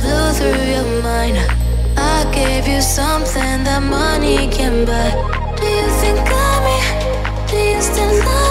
blew through your mind. I gave you something that money can buy. Do you think of me? Do you still love me?